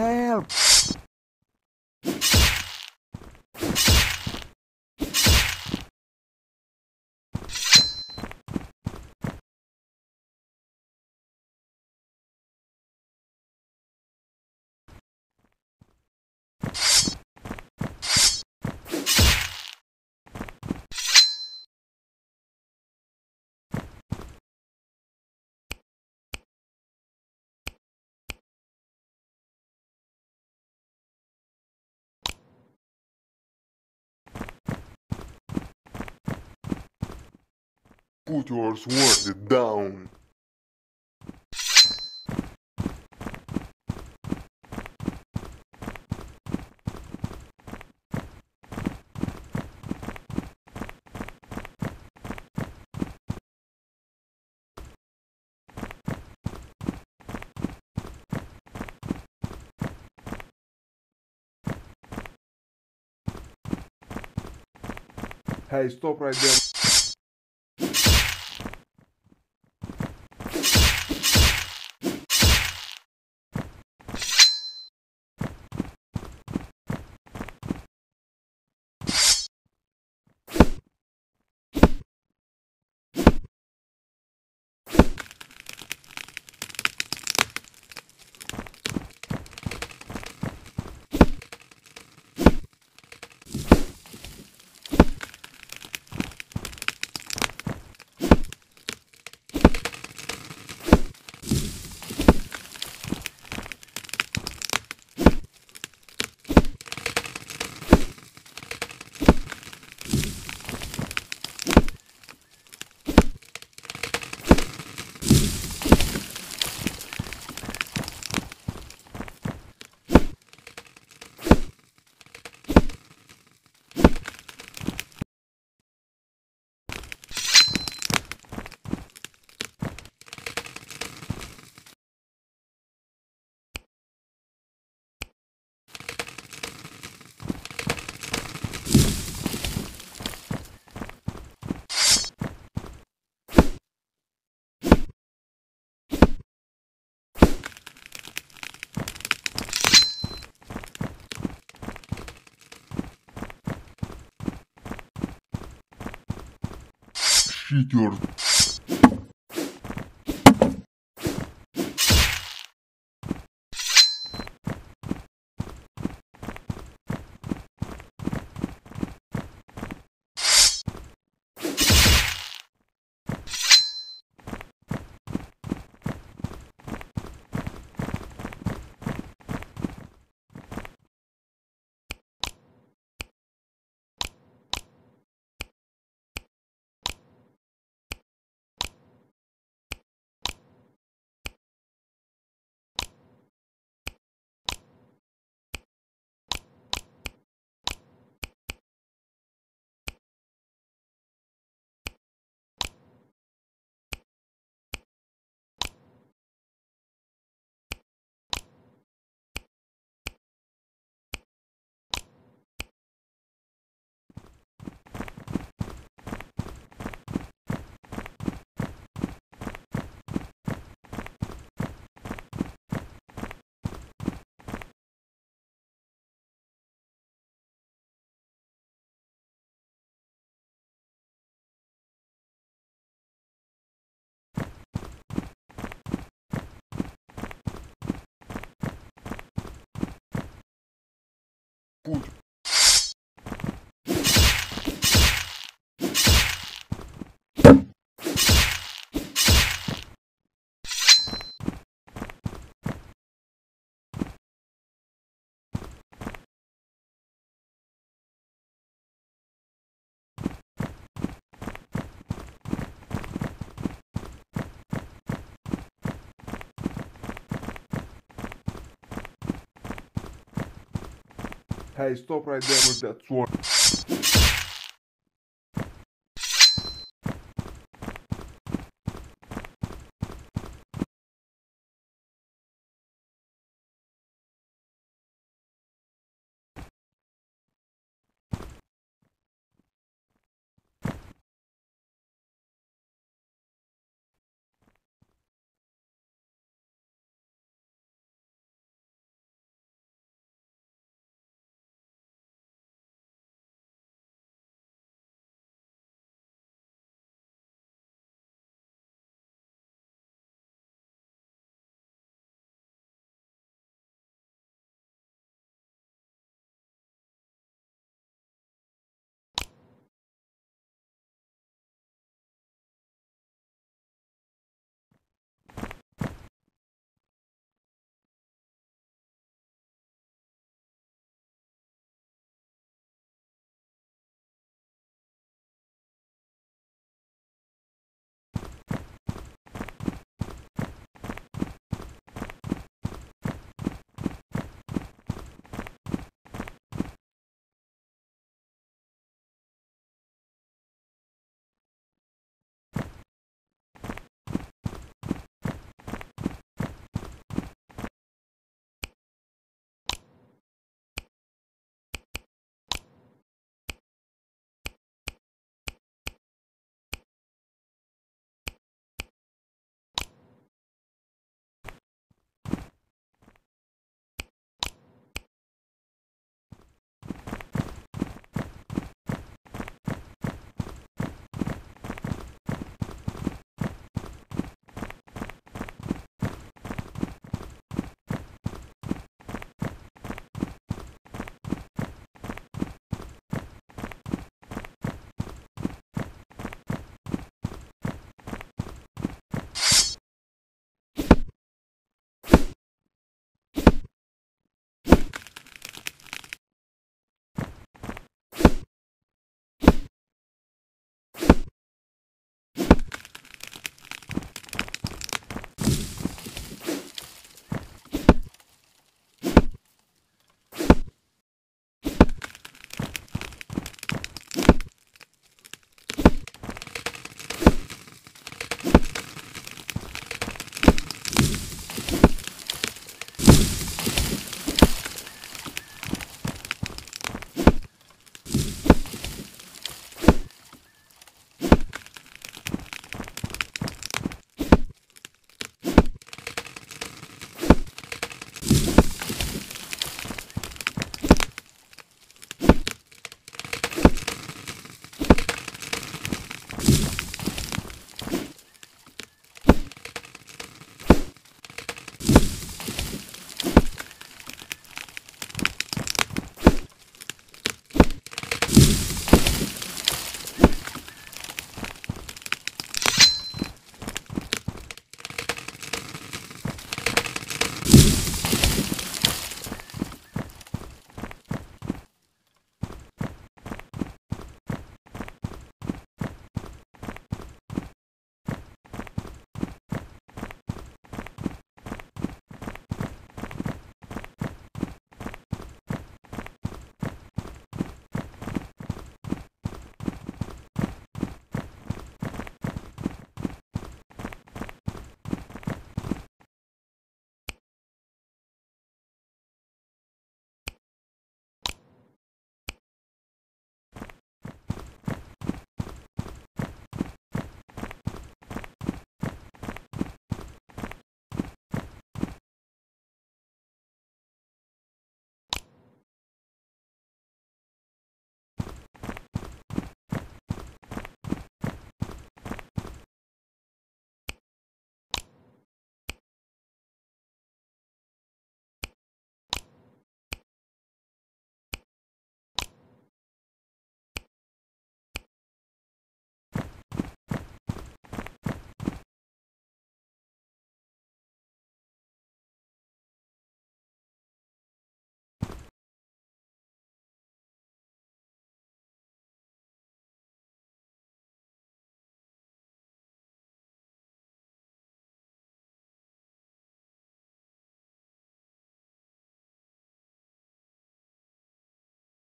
Help! Put your sword down. Hey, stop right there. Shit your put Hey, stop right there with that sword.